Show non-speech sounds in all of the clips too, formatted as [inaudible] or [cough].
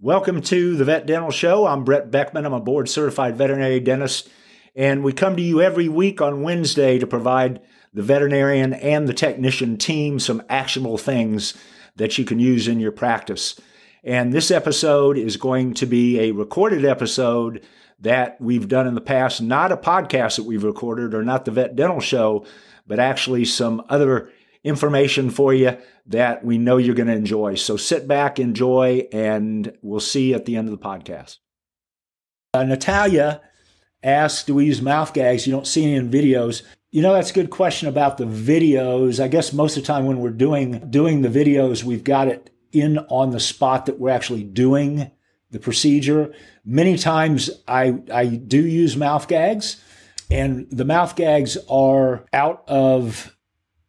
Welcome to the Vet Dental Show. I'm Brett Beckman. I'm a board certified veterinary dentist, and we come to you every week on Wednesday to provide the veterinarian and the technician team some actionable things that you can use in your practice. And this episode is going to be a recorded episode that we've done in the past, not a podcast that we've recorded or not the Vet Dental Show, but actually some other information for you that we know you're going to enjoy. So sit back, enjoy, and we'll see you at the end of the podcast. Uh, Natalia asked, Do we use mouth gags? You don't see any in videos. You know, that's a good question about the videos. I guess most of the time when we're doing doing the videos, we've got it in on the spot that we're actually doing the procedure. Many times I, I do use mouth gags, and the mouth gags are out of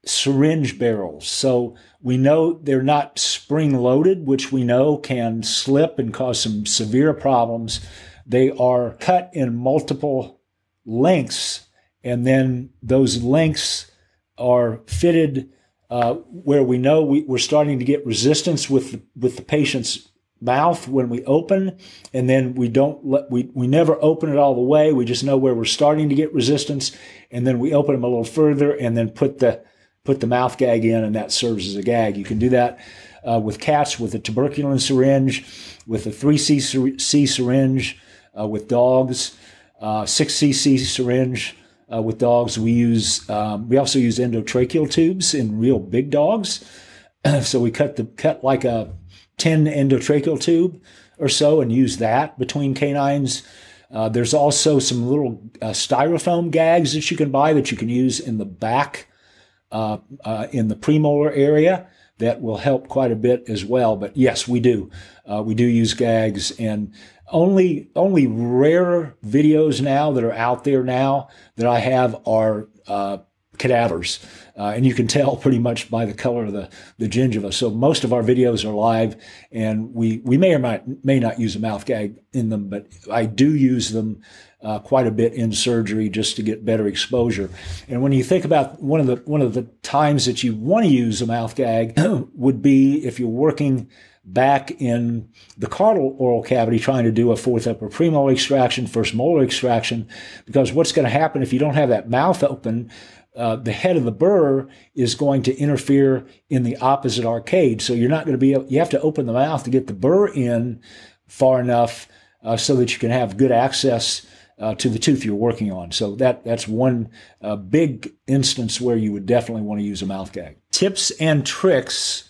syringe barrels. So we know they're not spring loaded, which we know can slip and cause some severe problems. They are cut in multiple lengths, and then those lengths are fitted uh, where we know we, are starting to get resistance with the, with the patient's mouth when we open, and then we don't let we we never open it all the way. We just know where we're starting to get resistance, and then we open them a little further, and then put the put the mouth gag in, and that serves as a gag. You can do that uh, with cats with a tuberculin syringe, with a 3cc syringe, uh, with dogs, uh, 6cc syringe. Uh, with dogs, we use um, we also use endotracheal tubes in real big dogs. [clears throat] so we cut the cut like a 10 endotracheal tube or so and use that between canines. Uh, there's also some little uh, styrofoam gags that you can buy that you can use in the back uh, uh, in the premolar area that will help quite a bit as well. But yes, we do. Uh, we do use gags and only only rare videos now that are out there now that I have are uh, cadavers. Uh, and you can tell [laughs] pretty much by the color of the, the gingiva. So most of our videos are live and we, we may or might, may not use a mouth gag in them, but I do use them uh, quite a bit in surgery just to get better exposure. And when you think about one of the one of the times that you want to use a mouth gag [clears throat] would be if you're working back in the caudal oral cavity trying to do a fourth upper premolar extraction, first molar extraction, because what's going to happen if you don't have that mouth open, uh, the head of the burr is going to interfere in the opposite arcade. So you're not going to be able, you have to open the mouth to get the burr in far enough uh, so that you can have good access uh, to the tooth you're working on. So that that's one uh, big instance where you would definitely want to use a mouth gag. Tips and tricks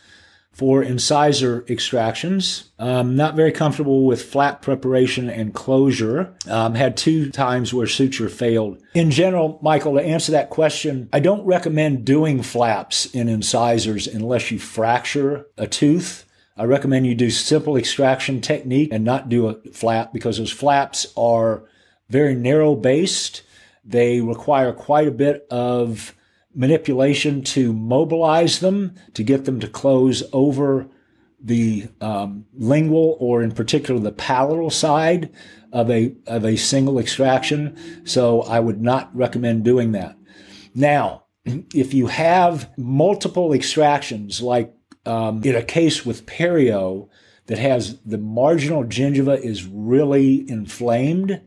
for incisor extractions. Um, not very comfortable with flap preparation and closure. Um, had two times where suture failed. In general, Michael, to answer that question, I don't recommend doing flaps in incisors unless you fracture a tooth. I recommend you do simple extraction technique and not do a flap because those flaps are very narrow based. They require quite a bit of manipulation to mobilize them, to get them to close over the um, lingual or in particular the palatal side of a, of a single extraction. So I would not recommend doing that. Now, if you have multiple extractions, like um, in a case with perio that has the marginal gingiva is really inflamed,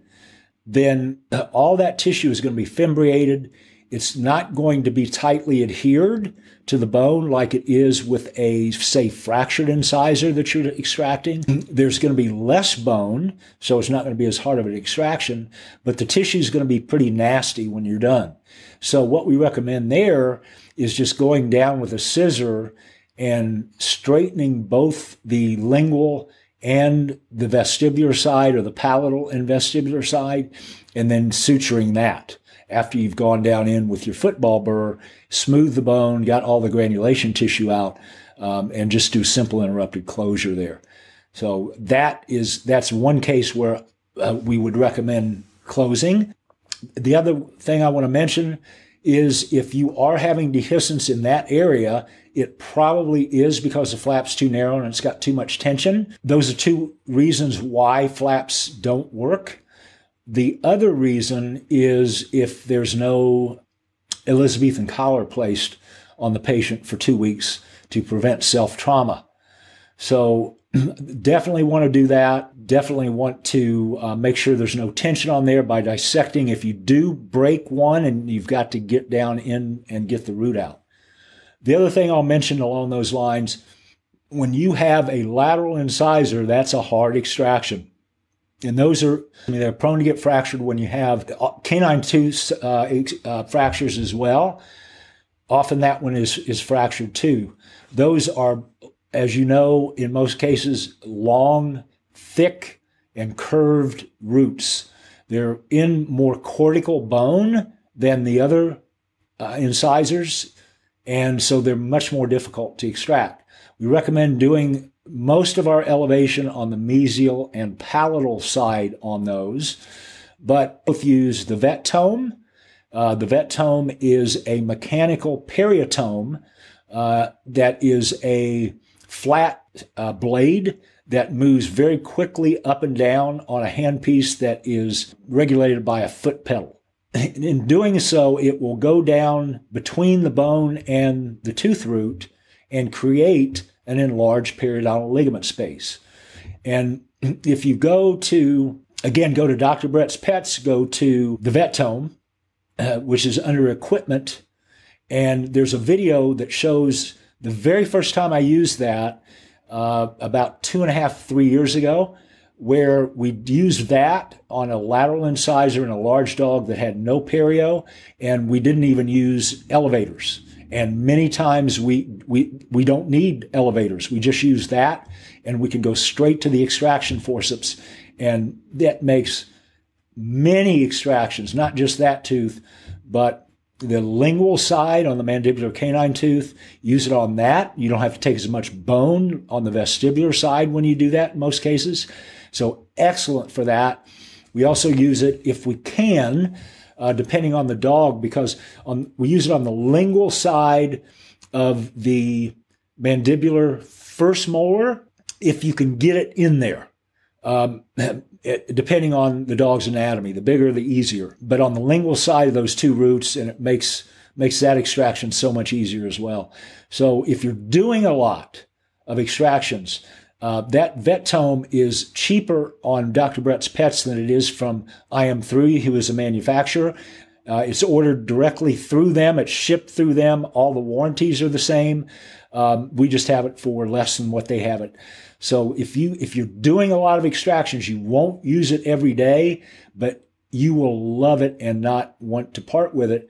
then all that tissue is going to be fimbriated. It's not going to be tightly adhered to the bone like it is with a, say, fractured incisor that you're extracting. Mm-hmm. There's going to be less bone, so it's not going to be as hard of an extraction, but the tissue is going to be pretty nasty when you're done. So what we recommend there is just going down with a scissor and straightening both the lingual and the vestibular side or the palatal and vestibular side, and then suturing that after you've gone down in with your football burr, smooth the bone, got all the granulation tissue out, um, and just do simple interrupted closure there. So that is that's one case where uh, we would recommend closing. The other thing I want to mention is if you are having dehiscence in that area, it probably is because the flap's too narrow and it's got too much tension. Those are two reasons why flaps don't work. The other reason is if there's no Elizabethan collar placed on the patient for two weeks to prevent self trauma. So [clears throat] definitely want to do that. Definitely want to uh, make sure there's no tension on there by dissecting. If you do break one and you've got to get down in and get the root out. The other thing I'll mention along those lines, when you have a lateral incisor, that's a hard extraction. And those are, I mean, they're prone to get fractured when you have canine tooth uh, uh, fractures as well. Often that one is, is fractured too. Those are as you know, in most cases, long, thick, and curved roots. They're in more cortical bone than the other uh, incisors, and so they're much more difficult to extract. We recommend doing most of our elevation on the mesial and palatal side on those, but both use the Vet Tome. Uh, the Vet Tome is a mechanical periotome uh, that is a flat uh, blade that moves very quickly up and down on a handpiece that is regulated by a foot pedal. [laughs] In doing so, it will go down between the bone and the tooth root and create an enlarged periodontal ligament space. And if you go to, again, go to Dr. Brett's Pets, go to the Vet Tome, uh, which is under equipment, and there's a video that shows the very first time I used that, uh, about two and a half, three years ago, where we used that on a lateral incisor in a large dog that had no perio, and we didn't even use elevators. And many times we, we, we don't need elevators. We just use that and we can go straight to the extraction forceps. And that makes many extractions, not just that tooth, but the lingual side on the mandibular canine tooth, use it on that. You don't have to take as much bone on the vestibular side when you do that in most cases. So excellent for that. We also use it if we can, uh, depending on the dog, because on, we use it on the lingual side of the mandibular first molar if you can get it in there. Um, [laughs] it, depending on the dog's anatomy. The bigger, the easier. But on the lingual side of those two roots, and it makes makes that extraction so much easier as well. So if you're doing a lot of extractions, uh, that Vet Tome is cheaper on Dr. Brett's Pets than it is from iM3, who is a manufacturer. Uh, it's ordered directly through them. It's shipped through them. All the warranties are the same. Um, we just have it for less than what they have it. So if you if you're doing a lot of extractions, you won't use it every day, but you will love it and not want to part with it.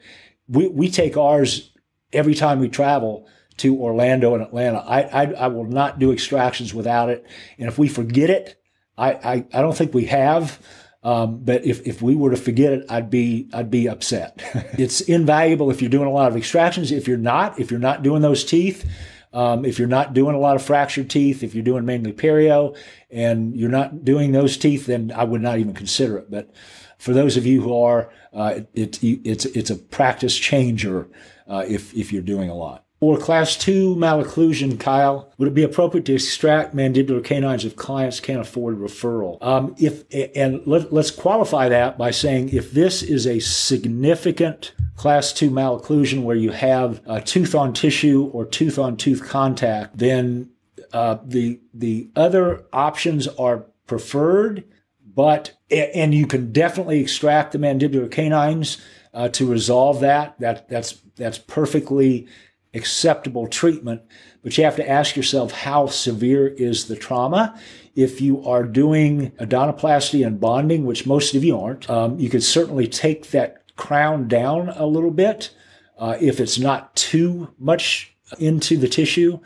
We we take ours every time we travel to Orlando and Atlanta. I I, I will not do extractions without it. And if we forget it, I I, I don't think we have. Um, but if, if we were to forget it, I'd be I'd be upset. [laughs] it's invaluable if you're doing a lot of extractions. If you're not, if you're not doing those teeth, um, if you're not doing a lot of fractured teeth, if you're doing mainly perio and you're not doing those teeth, then I would not even consider it. But for those of you who are, uh, it, it, it's it's a practice changer uh, if if you're doing a lot. Or class two malocclusion, Kyle, would it be appropriate to extract mandibular canines if clients can't afford referral? Um, if and let, let's qualify that by saying if this is a significant class two malocclusion where you have a tooth on tissue or tooth on tooth contact, then uh, the the other options are preferred, but and you can definitely extract the mandibular canines uh, to resolve that. That that's that's perfectly acceptable treatment, but you have to ask yourself how severe is the trauma. If you are doing odontoplasty and bonding, which most of you aren't, um, you could certainly take that crown down a little bit uh, if it's not too much into the tissue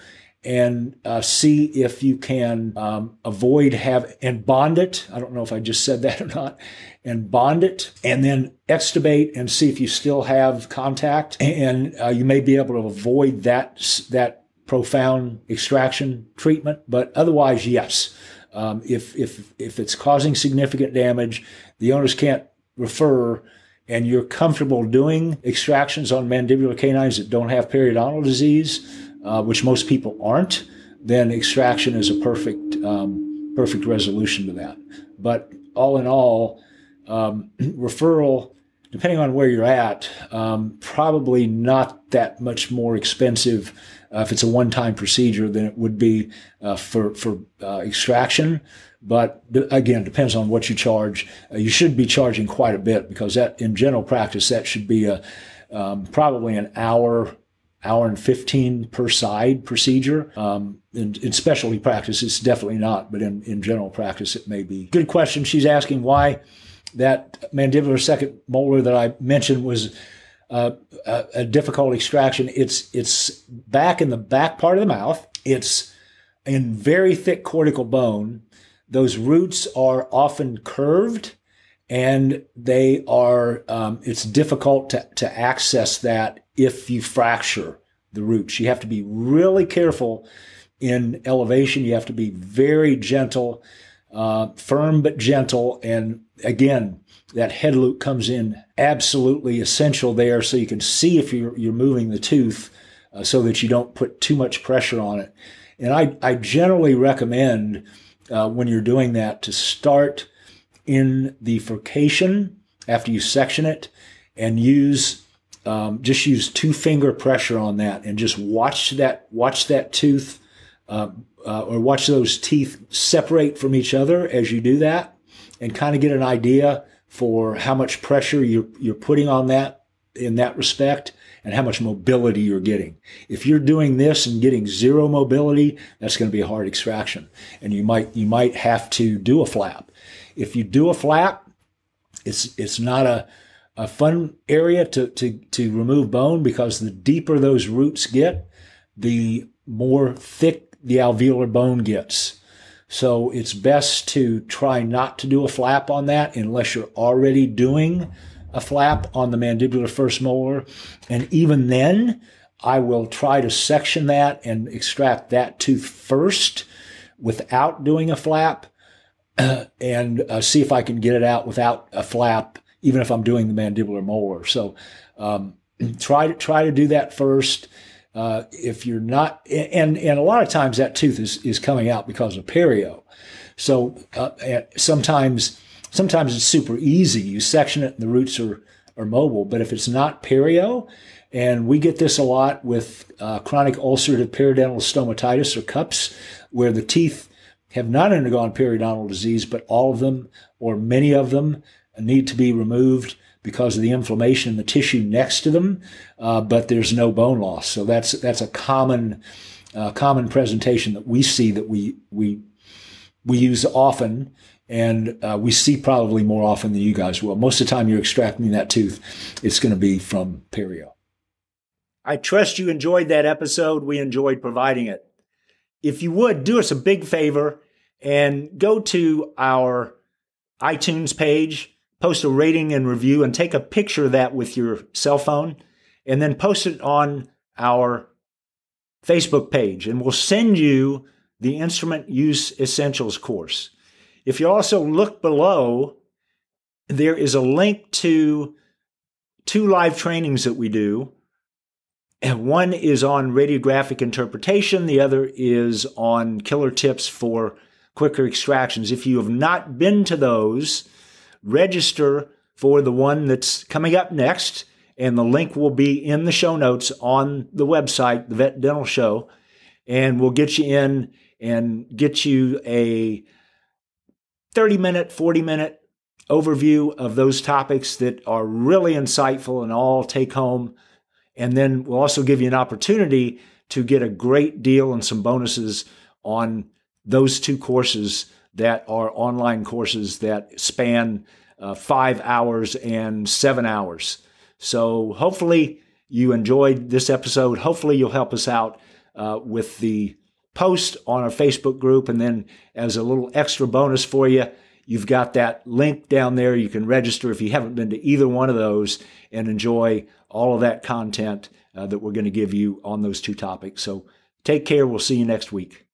and uh, see if you can um, avoid have and bond it. I don't know if I just said that [laughs] or not. And bond it, and then extubate and see if you still have contact, and uh, you may be able to avoid that that profound extraction treatment. But otherwise, yes, um, if if if it's causing significant damage, the owners can't refer and you're comfortable doing extractions on mandibular canines that don't have periodontal disease, uh, which most people aren't, then extraction is a perfect um, perfect resolution to that. But all in all, um, [clears throat] referral depending on where you're at, um, probably not that much more expensive uh, if it's a one-time procedure than it would be uh, for for uh, extraction. But again, depends on what you charge. Uh, you should be charging quite a bit because that, in general practice, that should be a um, probably an hour hour and 15 per side procedure. Um, in, in, specialty practice, it's definitely not, but in, in general practice, it may be. Good question. She's asking why that mandibular second molar that I mentioned was uh, a, a, difficult extraction. It's it's back in the back part of the mouth. It's in very thick cortical bone. Those roots are often curved, and they are. Um, it's difficult to to access that if you fracture the roots. You have to be really careful in elevation. You have to be very gentle, uh, firm but gentle, and again, that head loupe comes in absolutely essential there so you can see if you're, you're moving the tooth uh, so that you don't put too much pressure on it. And I, I generally recommend uh, when you're doing that to start in the furcation after you section it and use um, just use two finger pressure on that and just watch that watch that tooth uh, uh, or watch those teeth separate from each other as you do that and kind of get an idea for how much pressure you're, you're putting on that in that respect and how much mobility you're getting. If you're doing this and getting zero mobility, that's going to be a hard extraction. And you might, you might have to do a flap. If you do a flap, it's, it's not a, a fun area to, to, to remove bone because the deeper those roots get, the more thick the alveolar bone gets. So it's best to try not to do a flap on that unless you're already doing a flap on the mandibular first molar. And even then, I will try to section that and extract that tooth first without doing a flap [clears throat] and uh, see if I can get it out without a flap, even if I'm doing the mandibular molar. So um, [clears throat] try to try to do that first. Uh, if you're not, and and a lot of times that tooth is is coming out because of perio. So uh, sometimes sometimes it's super easy. You section it and the roots are are mobile. But if it's not perio, and we get this a lot with uh, chronic ulcerative periodontal stomatitis or cups, where the teeth have not undergone periodontal disease, but all of them or many of them need to be removed because of the inflammation in the tissue next to them, uh, but there's no bone loss. So that's that's a common uh, common presentation that we see that we we we use often, and uh, we see probably more often than you guys will. Most of the time, you're extracting that tooth, it's going to be from perio. I trust you enjoyed that episode. We enjoyed providing it. If you would do us a big favor and go to our iTunes page post a rating and review and take a picture of that with your cell phone and then post it on our Facebook page. And we'll send you the Instrument Use Essentials course. If you also look below, there is a link to two live trainings that we do. And one is on radiographic interpretation, the other is on killer tips for quicker extractions. If you have not been to those, register for the one that's coming up next. And the link will be in the show notes on the website, the Vet Dental Show. And we'll get you in and get you a 30 minute, 40 minute overview of those topics that are really insightful and all take home. And then we'll also give you an opportunity to get a great deal and some bonuses on those two courses that are online courses that span uh, five hours and seven hours. So hopefully you enjoyed this episode. Hopefully you'll help us out uh, with the post on our Facebook group. And then as a little extra bonus for you, you've got that link down there. You can register if you haven't been to either one of those and enjoy all of that content uh, that we're going to give you on those two topics. So take care. We'll see you next week.